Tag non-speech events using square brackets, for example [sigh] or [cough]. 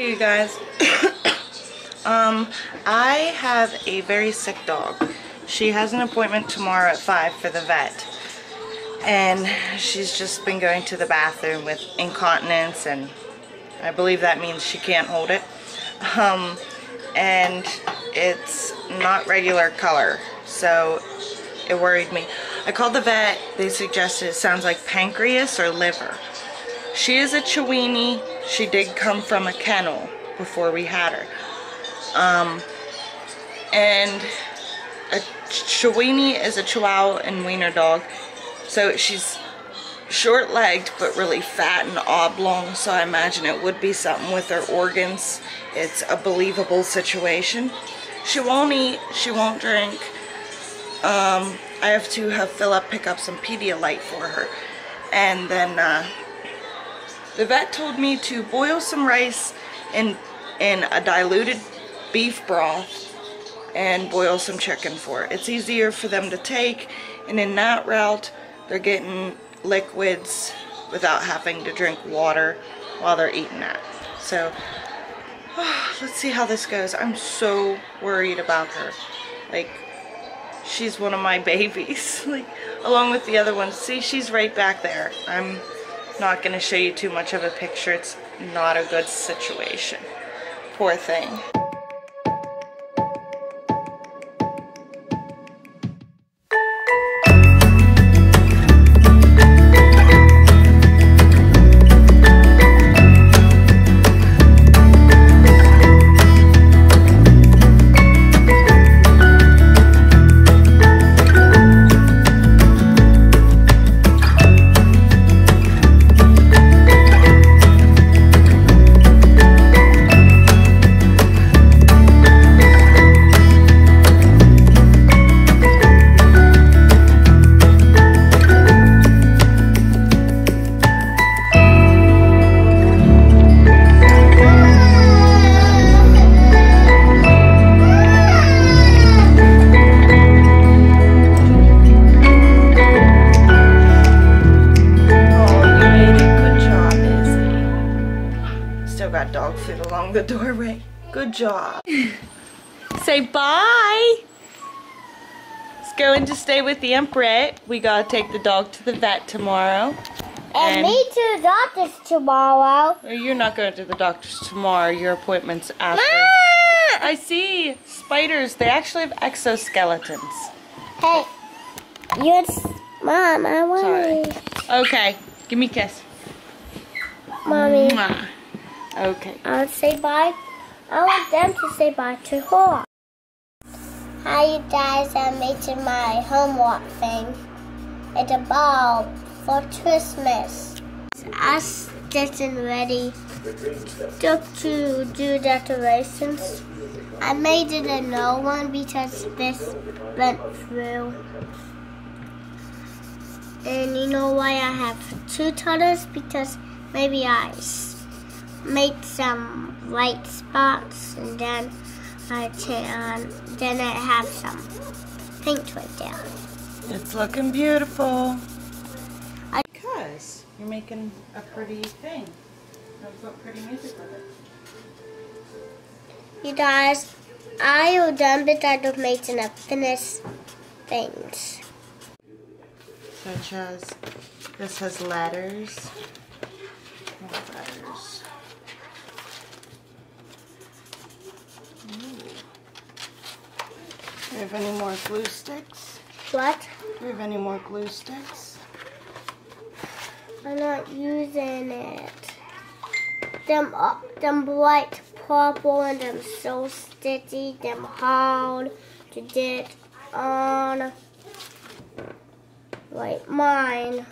Hey you guys. [coughs] um, I have a very sick dog. She has an appointment tomorrow at 5 for the vet. And she's just been going to the bathroom with incontinence and I believe that means she can't hold it. Um, and it's not regular color. So it worried me. I called the vet. They suggested it sounds like pancreas or liver. She is a Chiweenie. She did come from a kennel before we had her. Um, and a Chiweenie is a Chihuahua and Wiener dog. So she's short-legged but really fat and oblong so I imagine it would be something with her organs. It's a believable situation. She won't eat, she won't drink. Um, I have to have Philip pick up some Pedialyte for her. And then uh, the vet told me to boil some rice in, in a diluted beef broth and boil some chicken for it. It's easier for them to take and in that route they're getting liquids without having to drink water while they're eating that. So oh, [sighs] let's see how this goes. I'm so worried about her. Like she's one of my [laughs] babies. like along with the other ones. See she's right back there. I'm not going to show you too much of a picture. It's not a good situation. Poor thing. The doorway. Good job. [laughs] Say bye. It's going to stay with the Emperor. We gotta take the dog to the vet tomorrow. And, and me to the doctor's tomorrow. You're not going to the doctor's tomorrow. Your appointment's after. Ma! I see. Spiders, they actually have exoskeletons. Hey, you're... Mom, I want Sorry. Okay, give me a kiss. Mommy. Mwah. Okay. I'll say bye. I want them to say bye to her. Hi, you guys. I'm making my homework thing. It's a ball for Christmas. Us getting ready just to do decorations. I made it a no one because this went through. And you know why I have two colors? Because maybe I make some white spots and then I can um, then I have some paint right there. It's looking beautiful. I because you're making a pretty thing. I've got pretty music with it. You guys, I have done but I have making a finished things. Such as this has letters. letters. Do you have any more glue sticks? What? Do you have any more glue sticks? I'm not using it. Them, uh, them bright purple and them so sticky, them hard to get on. Like mine.